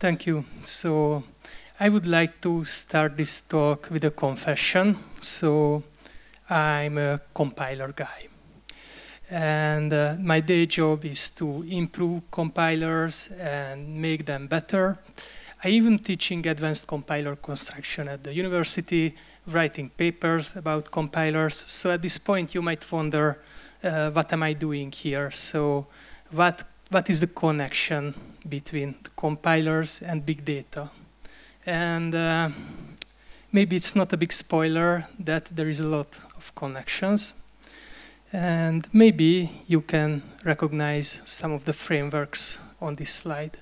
Thank you. So I would like to start this talk with a confession. So I'm a compiler guy. And uh, my day job is to improve compilers and make them better. I even teaching advanced compiler construction at the university, writing papers about compilers. So at this point, you might wonder, uh, what am I doing here? So what, what is the connection between the compilers and big data? And uh, maybe it's not a big spoiler that there is a lot of connections. And maybe you can recognize some of the frameworks on this slide.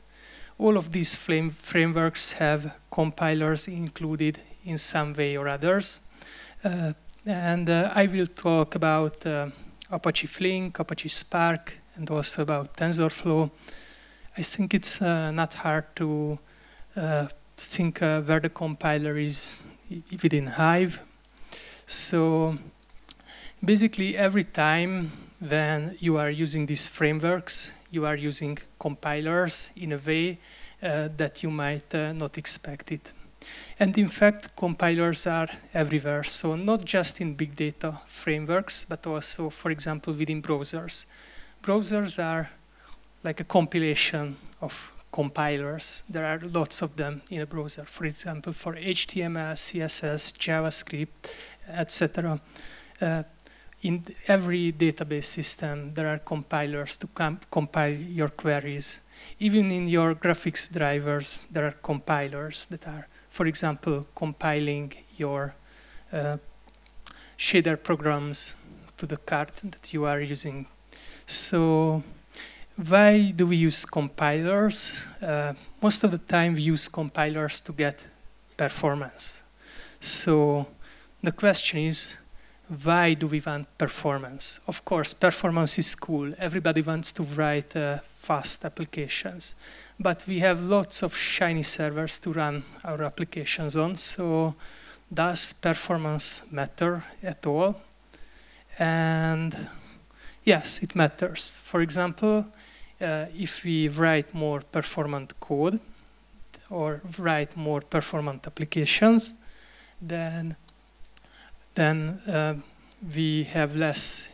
All of these frameworks have compilers included in some way or others. Uh, and uh, I will talk about uh, Apache Flink, Apache Spark, and also about TensorFlow. I think it's uh, not hard to uh, think where the compiler is within Hive. So basically every time when you are using these frameworks, you are using compilers in a way uh, that you might uh, not expect it. And in fact, compilers are everywhere. So not just in big data frameworks, but also, for example, within browsers. Browsers are like a compilation of compilers. There are lots of them in a browser. For example, for HTML, CSS, JavaScript, etc. Uh, in every database system, there are compilers to compile your queries. Even in your graphics drivers, there are compilers that are, for example, compiling your uh, shader programs to the card that you are using. So why do we use compilers? Uh, most of the time we use compilers to get performance. So the question is, why do we want performance? Of course, performance is cool. Everybody wants to write uh, fast applications. But we have lots of shiny servers to run our applications on. So does performance matter at all? And yes, it matters. For example, uh, if we write more performant code or write more performant applications, then then uh, we have less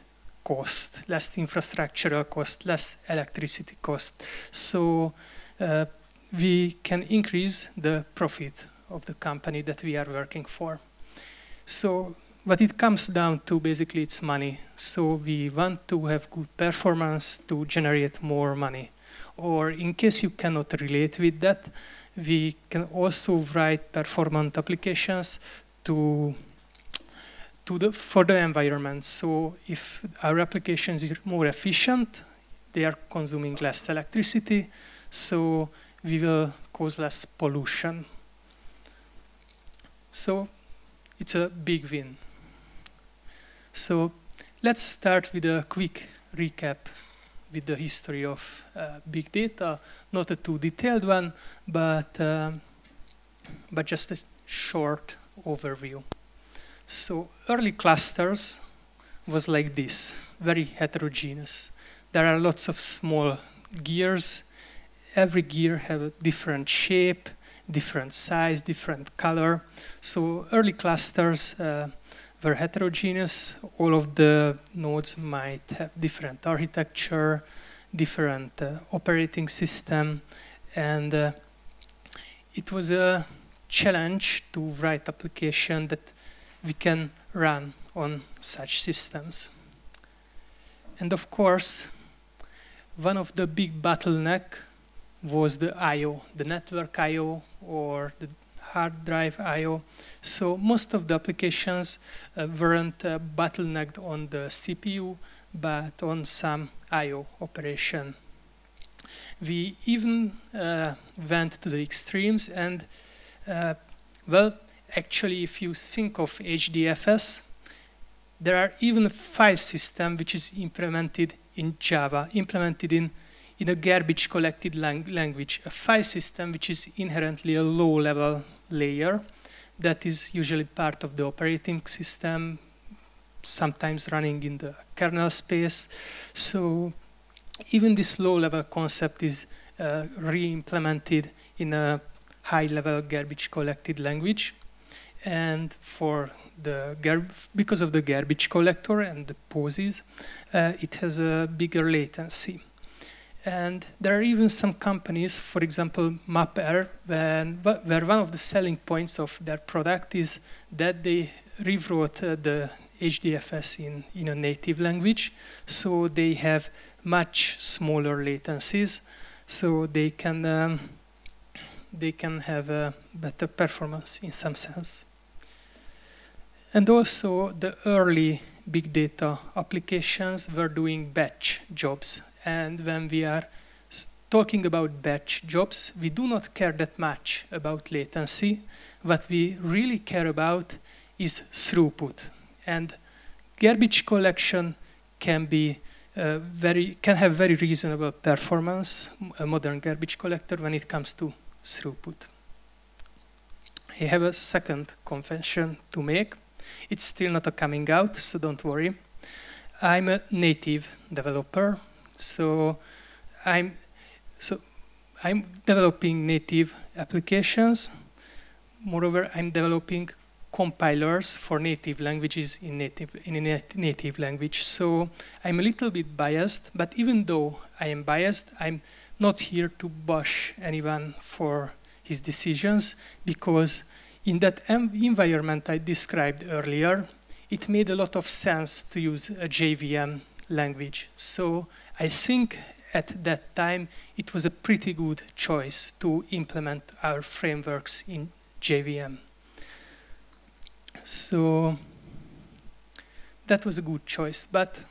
cost, less infrastructural cost, less electricity cost. So uh, we can increase the profit of the company that we are working for. So what it comes down to basically it's money. So we want to have good performance to generate more money. Or in case you cannot relate with that, we can also write performant applications to to the, for the environment. So if our applications are more efficient, they are consuming less electricity, so we will cause less pollution. So it's a big win. So let's start with a quick recap with the history of uh, big data, not a too detailed one, but, uh, but just a short overview. So early clusters was like this, very heterogeneous. There are lots of small gears. Every gear have a different shape, different size, different color. So early clusters uh, were heterogeneous. All of the nodes might have different architecture, different uh, operating system, and uh, it was a challenge to write application that we can run on such systems. And of course, one of the big bottleneck was the I.O., the network I.O. or the hard drive I.O. So most of the applications uh, weren't uh, bottlenecked on the CPU, but on some I.O. operation. We even uh, went to the extremes and, well, actually, if you think of HDFS, there are even a file system which is implemented in Java, implemented in, in a garbage collected lang language, a file system which is inherently a low-level layer that is usually part of the operating system, sometimes running in the kernel space. So even this low-level concept is uh, re-implemented in a high-level garbage collected language. And for the because of the garbage collector and the poses, uh, it has a bigger latency. And there are even some companies, for example, MapR, when, where one of the selling points of their product is that they rewrote uh, the HDFS in, in a native language, so they have much smaller latencies, so they can um, they can have a better performance in some sense. And also the early big data applications were doing batch jobs. And when we are talking about batch jobs, we do not care that much about latency. What we really care about is throughput. And garbage collection can be uh, very can have very reasonable performance, a modern garbage collector when it comes to throughput. I have a second confession to make. It's still not a coming out, so don't worry. I'm a native developer, so I'm so I'm developing native applications. Moreover, I'm developing compilers for native languages in native in a native language. So I'm a little bit biased, but even though I am biased, I'm not here to bash anyone for his decisions because in that environment I described earlier, it made a lot of sense to use a JVM language. So I think at that time it was a pretty good choice to implement our frameworks in JVM. So that was a good choice. But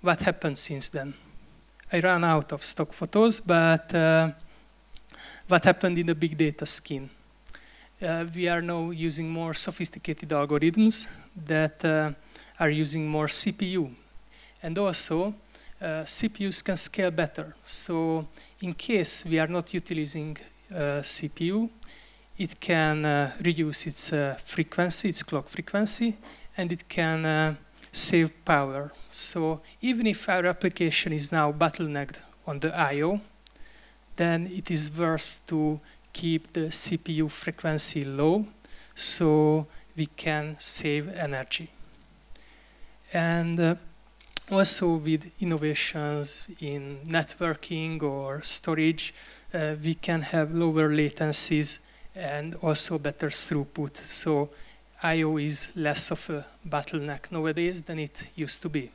what happened since then? I ran out of stock photos, but uh, what happened in the big data skin? Uh, we are now using more sophisticated algorithms that uh, are using more CPU. And also, uh, CPUs can scale better. So in case we are not utilizing uh, CPU, it can uh, reduce its uh, frequency, its clock frequency, and it can uh, save power. So even if our application is now bottlenecked on the I.O., then it is worth to keep the CPU frequency low so we can save energy. And uh, also with innovations in networking or storage, uh, we can have lower latencies and also better throughput. So I.O. is less of a bottleneck nowadays than it used to be.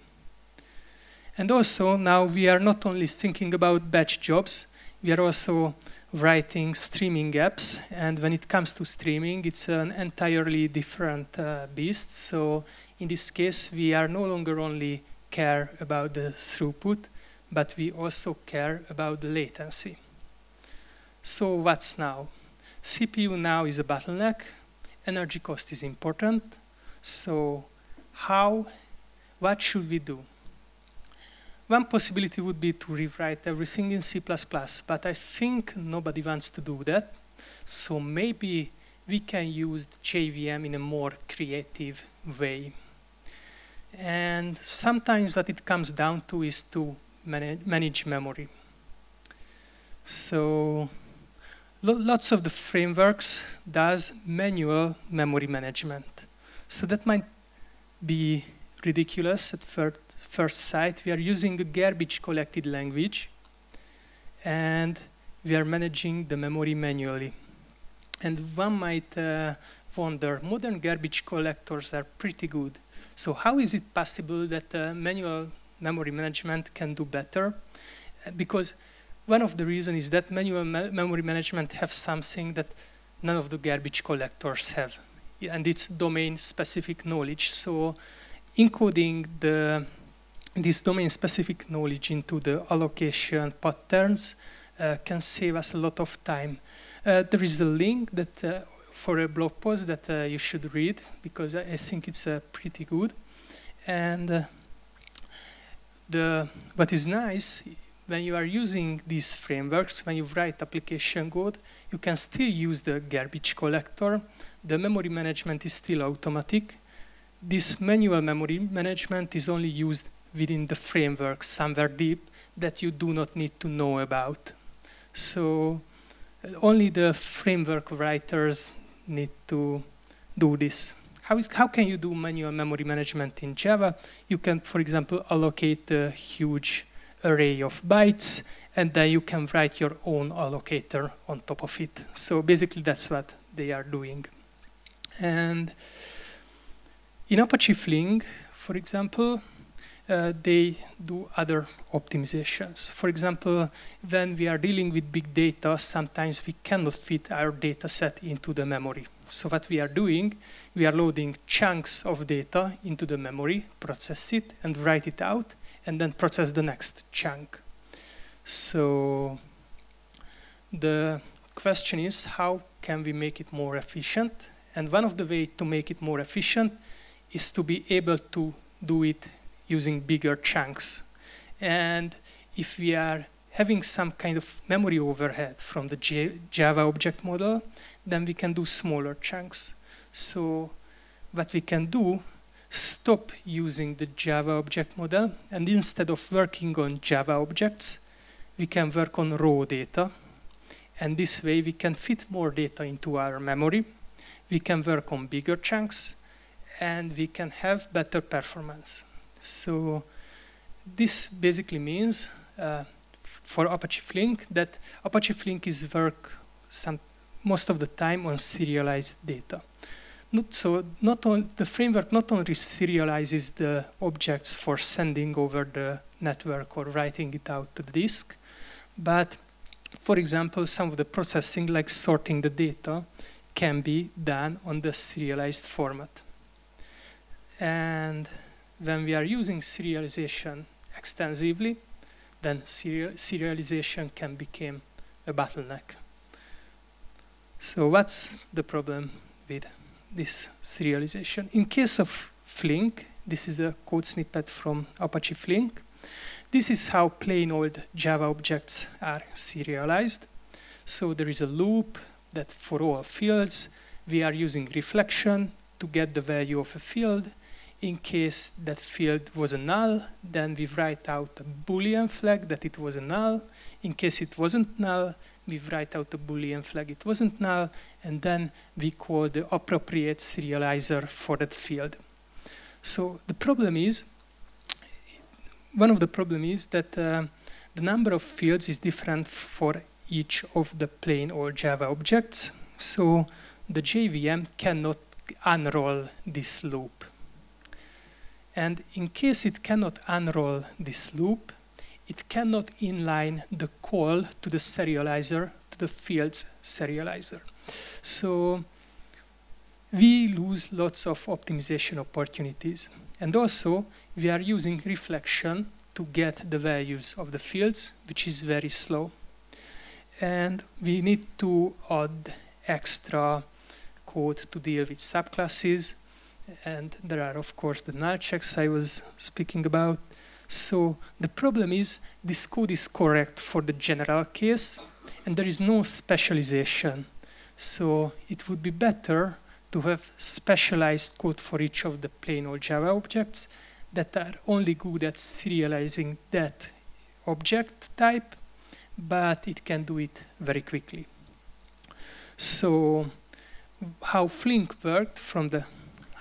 And also now we are not only thinking about batch jobs, we are also writing streaming apps. And when it comes to streaming, it's an entirely different uh, beast. So in this case, we are no longer only care about the throughput, but we also care about the latency. So what's now? CPU now is a bottleneck. Energy cost is important. So how, what should we do? One possibility would be to rewrite everything in C++, but I think nobody wants to do that. So maybe we can use JVM in a more creative way. And sometimes what it comes down to is to manage, manage memory. So lots of the frameworks does manual memory management. So that might be ridiculous at first, first sight. We are using a garbage collected language and we are managing the memory manually. And one might uh, wonder, modern garbage collectors are pretty good. So how is it possible that uh, manual memory management can do better? Because one of the reasons is that manual me memory management have something that none of the garbage collectors have, and it's domain-specific knowledge. So encoding the, this domain-specific knowledge into the allocation patterns uh, can save us a lot of time. Uh, there is a link that uh, for a blog post that uh, you should read because I, think it's uh, pretty good. And uh, the what is nice when you are using these frameworks, when you write application code, you can still use the garbage collector. The memory management is still automatic. This manual memory management is only used within the framework somewhere deep that you do not need to know about. So uh, only the framework writers need to do this. How, is, how can you do manual memory management in Java? You can, for example, allocate a huge array of bytes, and then you can write your own allocator on top of it. So basically, that's what they are doing. And in Apache Flink, for example, uh, they do other optimizations. For example, when we are dealing with big data, sometimes we cannot fit our data set into the memory. So what we are doing, we are loading chunks of data into the memory, process it, and write it out, and then process the next chunk. So the question is, how can we make it more efficient? And one of the ways to make it more efficient is to be able to do it using bigger chunks. And if we are having some kind of memory overhead from the J Java object model, then we can do smaller chunks. So what we can do, stop using the Java object model, and instead of working on Java objects, we can work on raw data. And this way we can fit more data into our memory. We can work on bigger chunks, and we can have better performance. So this basically means uh, for Apache Flink that Apache Flink is work some, most of the time on serialized data. Not so not on, the framework not only serializes the objects for sending over the network or writing it out to the disk, but for example, some of the processing like sorting the data can be done on the serialized format. And when we are using serialization extensively, then serial serialization can become a bottleneck. So what's the problem with this serialization? In case of Flink, this is a code snippet from Apache Flink. This is how plain old Java objects are serialized. So there is a loop that for all fields, we are using reflection to get the value of a field in case that field was a null, then we write out a boolean flag that it was a null. In case it wasn't null, we write out a boolean flag it wasn't null, and then we call the appropriate serializer for that field. So the problem is, one of the problem is that uh, the number of fields is different for each of the plain or Java objects. So the JVM cannot unroll this loop. And in case it cannot unroll this loop, it cannot inline the call to the serializer, to the fields serializer. So we lose lots of optimization opportunities. And also, we are using reflection to get the values of the fields, which is very slow. And we need to add extra code to deal with subclasses and there are, of course, the null checks I was speaking about. So the problem is this code is correct for the general case, and there is no specialization. So it would be better to have specialized code for each of the plain old Java objects that are only good at serializing that object type, but it can do it very quickly. So how Flink worked from the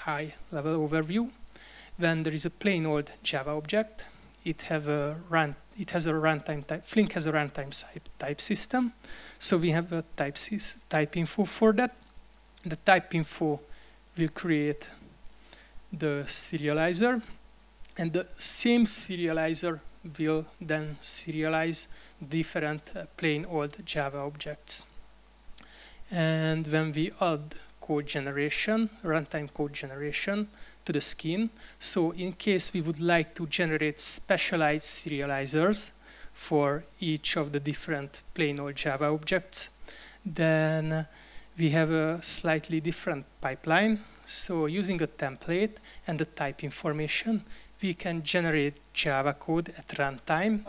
high level overview. When there is a plain old Java object, it have a run it has a runtime type. Flink has a runtime type, type system. So we have a type, sys, type info for that. The type info will create the serializer. And the same serializer will then serialize different uh, plain old Java objects. And when we add code generation, runtime code generation to the skin. So in case we would like to generate specialized serializers for each of the different plain old Java objects, then we have a slightly different pipeline. So using a template and the type information, we can generate Java code at runtime.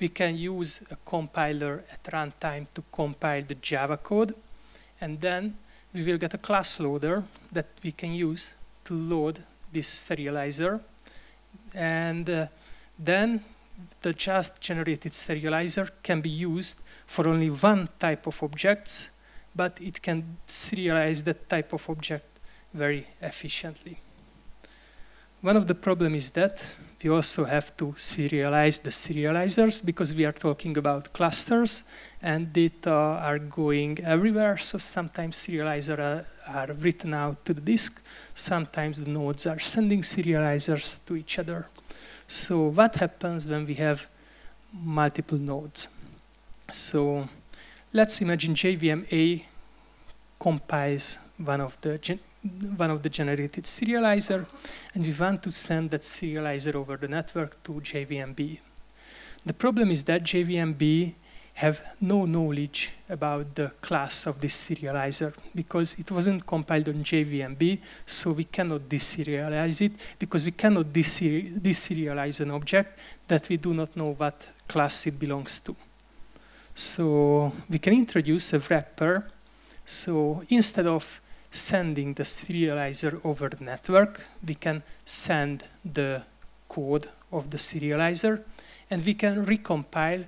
We can use a compiler at runtime to compile the Java code. And then we will get a class loader that we can use to load this serializer. And uh, then the just generated serializer can be used for only one type of objects, but it can serialize that type of object very efficiently. One of the problems is that we also have to serialize the serializers because we are talking about clusters and data are going everywhere. So sometimes serializers are, are written out to the disk. Sometimes the nodes are sending serializers to each other. So what happens when we have multiple nodes? So let's imagine JVM-A compiles one of the one of the generated serializer, and we want to send that serializer over the network to JVM-B. The problem is that JVM-B have no knowledge about the class of this serializer because it wasn't compiled on JVM-B, so we cannot deserialize it because we cannot deserialize an object that we do not know what class it belongs to. So we can introduce a wrapper. So instead of sending the serializer over the network, we can send the code of the serializer, and we can recompile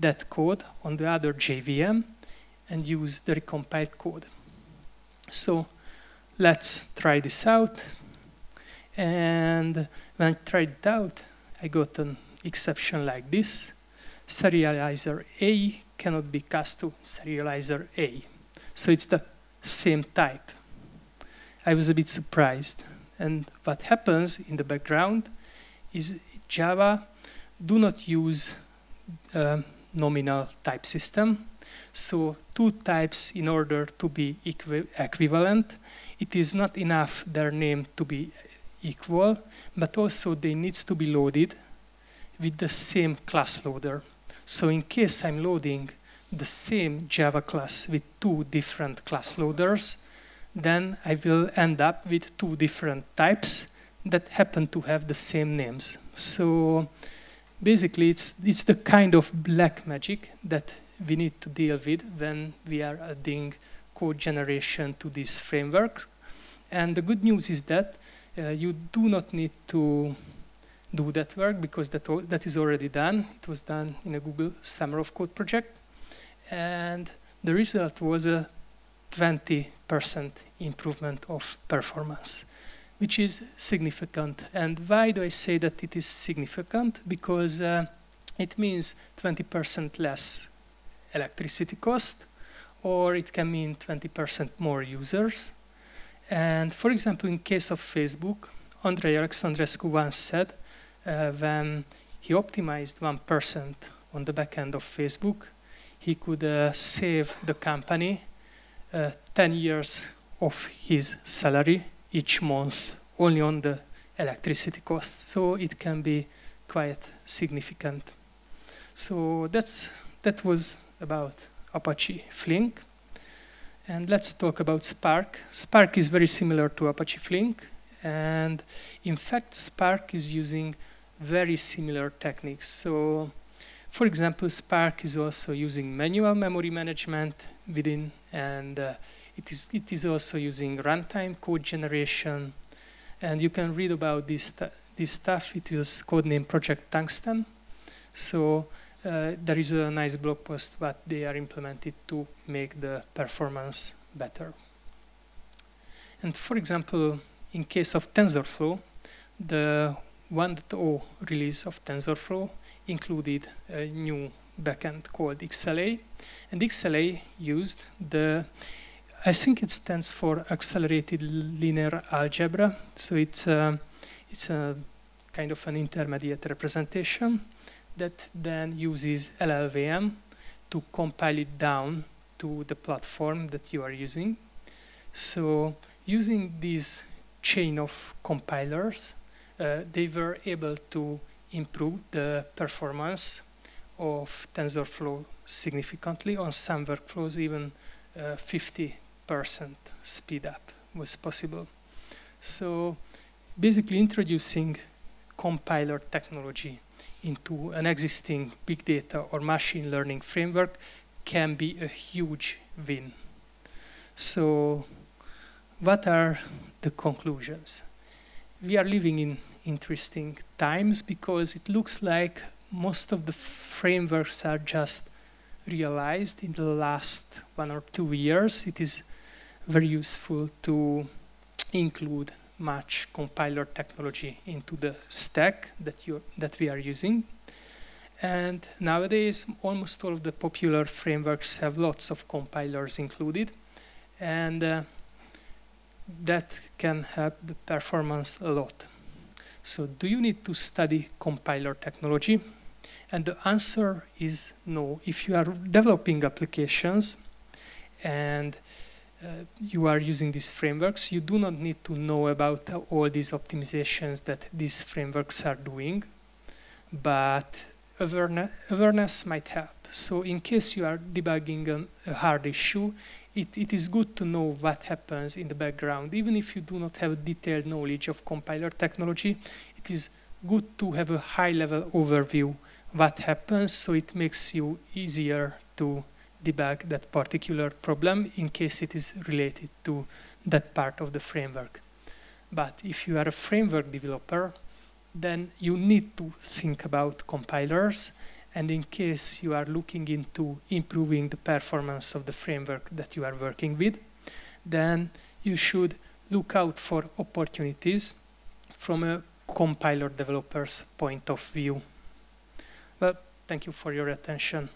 that code on the other JVM and use the recompiled code. So let's try this out. And when I tried it out, I got an exception like this. Serializer A cannot be cast to serializer A. So it's the same type. I was a bit surprised. And what happens in the background is Java do not use uh, nominal type system. So two types in order to be equi equivalent, it is not enough their name to be equal, but also they needs to be loaded with the same class loader. So in case I'm loading the same Java class with two different class loaders, then I will end up with two different types that happen to have the same names. So basically, it's, it's the kind of black magic that we need to deal with when we are adding code generation to these frameworks. And the good news is that uh, you do not need to do that work because that, that is already done. It was done in a Google Summer of Code project. And the result was a 20% improvement of performance, which is significant. And why do I say that it is significant? Because uh, it means 20% less electricity cost, or it can mean 20% more users. And for example, in case of Facebook, Andrei Alexandrescu once said uh, when he optimized 1% on the back end of Facebook, he could uh, save the company uh, 10 years of his salary each month only on the electricity costs. So it can be quite significant. So that's, that was about Apache Flink. And let's talk about Spark. Spark is very similar to Apache Flink. And in fact, Spark is using very similar techniques. So for example, Spark is also using manual memory management within and uh, it is it is also using runtime code generation. And you can read about this this stuff. It was codenamed project tungsten. So uh, there is a nice blog post what they are implemented to make the performance better. And for example in case of tensorflow the 1.0 release of tensorflow included a new backend called XLA. And XLA used the, I think it stands for Accelerated Linear Algebra. So it's, it's a kind of an intermediate representation that then uses LLVM to compile it down to the platform that you are using. So using this chain of compilers, uh, they were able to improve the performance of TensorFlow significantly. On some workflows, even 50% uh, speed up was possible. So basically introducing compiler technology into an existing big data or machine learning framework can be a huge win. So what are the conclusions? We are living in, interesting times because it looks like most of the frameworks are just realized in the last one or two years. It is very useful to include much compiler technology into the stack that you that we are using. And nowadays, almost all of the popular frameworks have lots of compilers included, and uh, that can help the performance a lot. So do you need to study compiler technology? And the answer is no. If you are developing applications and you are using these frameworks, you do not need to know about uh, all these optimizations that these frameworks are doing, but awareness, awareness might help. So in case you are debugging an, a hard issue, it, it is good to know what happens in the background. Even if you do not have a detailed knowledge of compiler technology, it is good to have a high-level overview what happens so it makes you easier to debug that particular problem in case it is related to that part of the framework. But if you are a framework developer, then you need to think about compilers and in case you are looking into improving the performance of the framework that you are working with, then you should look out for opportunities from a compiler developer's point of view. Well, thank you for your attention.